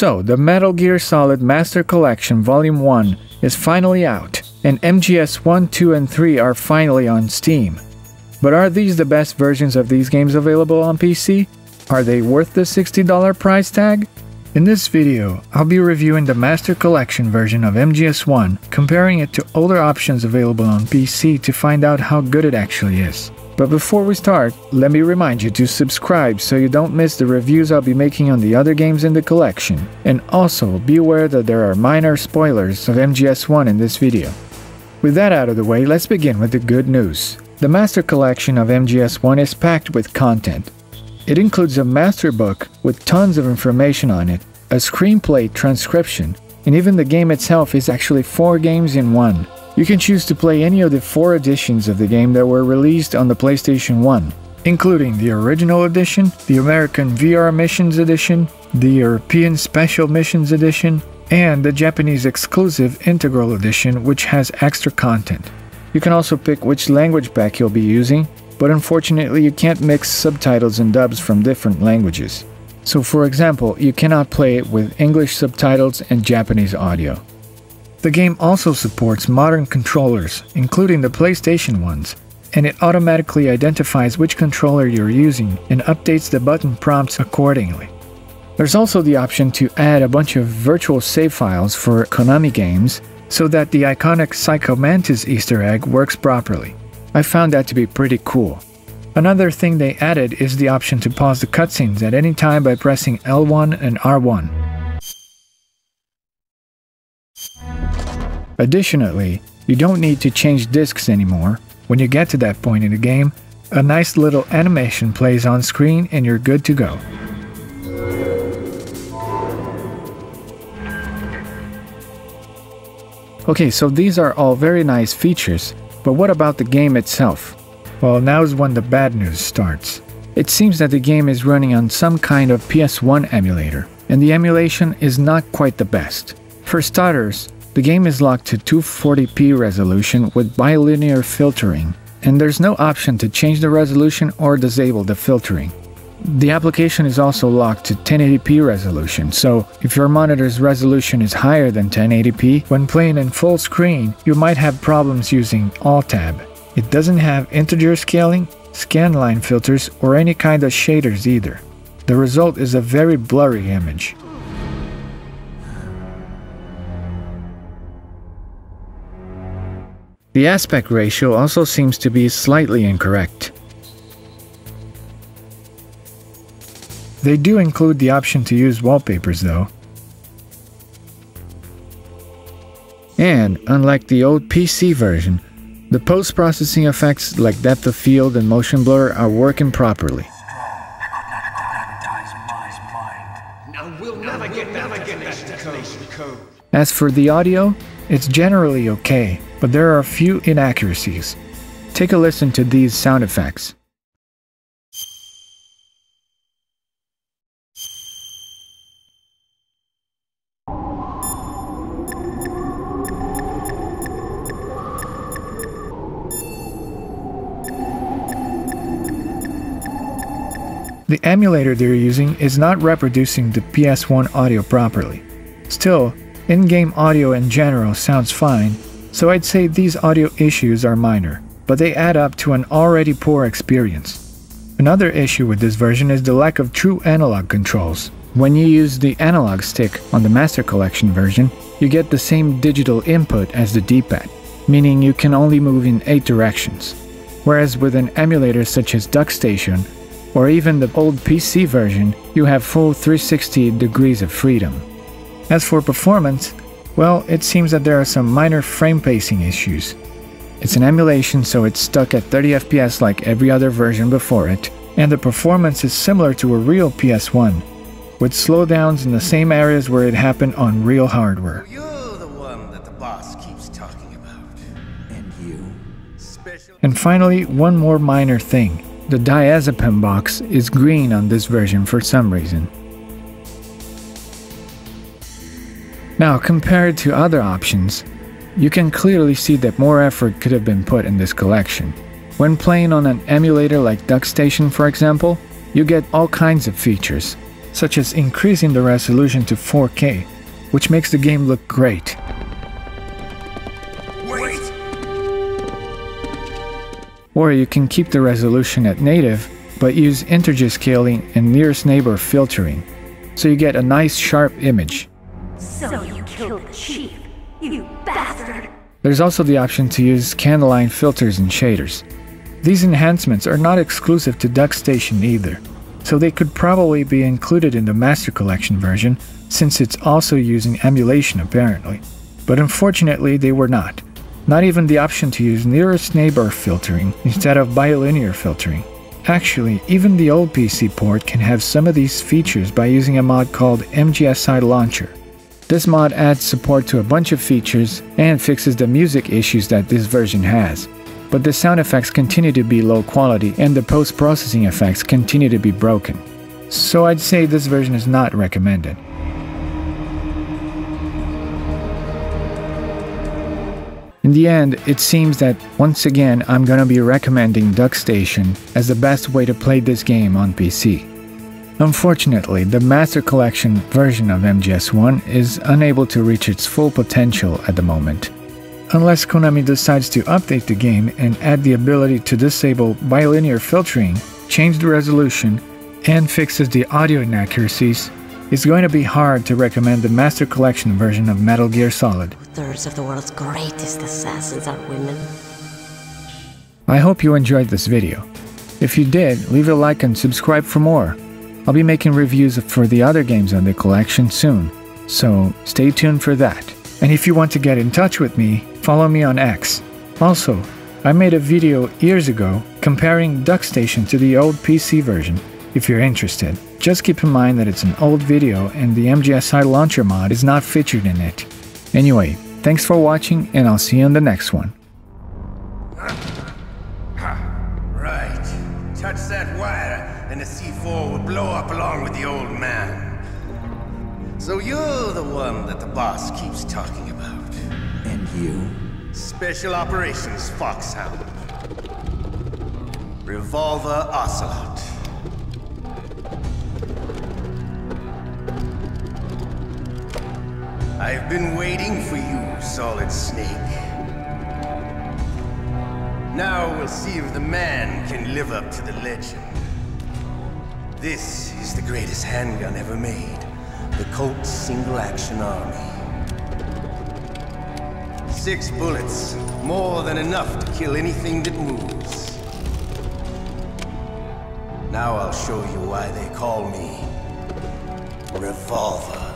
So, the Metal Gear Solid Master Collection Volume 1 is finally out, and MGS 1, 2, and 3 are finally on Steam. But are these the best versions of these games available on PC? Are they worth the $60 price tag? In this video, I'll be reviewing the Master Collection version of MGS1, comparing it to older options available on PC to find out how good it actually is. But before we start, let me remind you to subscribe so you don't miss the reviews I'll be making on the other games in the collection. And also, be aware that there are minor spoilers of MGS1 in this video. With that out of the way, let's begin with the good news. The Master Collection of MGS1 is packed with content, it includes a master book with tons of information on it, a screenplay transcription, and even the game itself is actually four games in one. You can choose to play any of the four editions of the game that were released on the PlayStation 1, including the original edition, the American VR Missions Edition, the European Special Missions Edition, and the Japanese exclusive Integral Edition, which has extra content. You can also pick which language pack you'll be using, but unfortunately you can't mix subtitles and dubs from different languages. So for example, you cannot play it with English subtitles and Japanese audio. The game also supports modern controllers, including the PlayStation ones, and it automatically identifies which controller you're using and updates the button prompts accordingly. There's also the option to add a bunch of virtual save files for Konami games so that the iconic Psycho Mantis Easter egg works properly. I found that to be pretty cool. Another thing they added is the option to pause the cutscenes at any time by pressing L1 and R1. Additionally, you don't need to change discs anymore. When you get to that point in the game, a nice little animation plays on screen and you're good to go. Okay, so these are all very nice features, but what about the game itself? Well, now's when the bad news starts. It seems that the game is running on some kind of PS1 emulator, and the emulation is not quite the best. For starters, the game is locked to 240p resolution with bilinear filtering, and there's no option to change the resolution or disable the filtering. The application is also locked to 1080p resolution, so if your monitor's resolution is higher than 1080p, when playing in full screen, you might have problems using Alt-Tab. It doesn't have integer scaling, scanline filters, or any kind of shaders either. The result is a very blurry image. The aspect ratio also seems to be slightly incorrect. They do include the option to use wallpapers though. And, unlike the old PC version, the post-processing effects like depth of field and motion blur are working properly. As for the audio, it's generally okay, but there are a few inaccuracies. Take a listen to these sound effects. The emulator they're using is not reproducing the PS1 audio properly. Still, in-game audio in general sounds fine, so I'd say these audio issues are minor, but they add up to an already poor experience. Another issue with this version is the lack of true analog controls. When you use the analog stick on the Master Collection version, you get the same digital input as the D-pad, meaning you can only move in 8 directions. Whereas with an emulator such as DuckStation, or even the old PC version, you have full 360 degrees of freedom. As for performance, well, it seems that there are some minor frame pacing issues. It's an emulation, so it's stuck at 30 FPS like every other version before it, and the performance is similar to a real PS1, with slowdowns in the same areas where it happened on real hardware. You're the one that the boss keeps talking about. And you? Special. And finally, one more minor thing. The diazepam box is green on this version for some reason. Now, compared to other options, you can clearly see that more effort could have been put in this collection. When playing on an emulator like DuckStation for example, you get all kinds of features, such as increasing the resolution to 4K, which makes the game look great. Wait! Or you can keep the resolution at native, but use integer scaling and nearest neighbor filtering, so you get a nice sharp image. So you killed the chief, you bastard! There's also the option to use scanline filters and shaders. These enhancements are not exclusive to DuckStation either, so they could probably be included in the Master Collection version since it's also using emulation apparently. But unfortunately they were not. Not even the option to use nearest neighbor filtering instead of bilinear filtering. Actually, even the old PC port can have some of these features by using a mod called MGSI Launcher. This mod adds support to a bunch of features and fixes the music issues that this version has. But the sound effects continue to be low quality and the post-processing effects continue to be broken. So I'd say this version is not recommended. In the end, it seems that once again I'm gonna be recommending DuckStation as the best way to play this game on PC. Unfortunately, the Master Collection version of MGS1 is unable to reach its full potential at the moment. Unless Konami decides to update the game and add the ability to disable bilinear filtering, change the resolution, and fixes the audio inaccuracies, it's going to be hard to recommend the Master Collection version of Metal Gear Solid. Two-thirds of the world's greatest assassins are women. I hope you enjoyed this video. If you did, leave a like and subscribe for more. I'll be making reviews for the other games on the collection soon, so stay tuned for that. And if you want to get in touch with me, follow me on X. Also, I made a video years ago comparing DuckStation to the old PC version, if you're interested. Just keep in mind that it's an old video and the MGSI launcher mod is not featured in it. Anyway, thanks for watching and I'll see you in the next one. Touch that wire, and the C4 will blow up along with the old man. So you're the one that the boss keeps talking about. And you? Special Operations Foxhound. Revolver Ocelot. I've been waiting for you, Solid Snake. Now we'll see if the man can live up to the legend. This is the greatest handgun ever made. The Colt Single Action Army. Six bullets, more than enough to kill anything that moves. Now I'll show you why they call me Revolver.